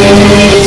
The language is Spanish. you.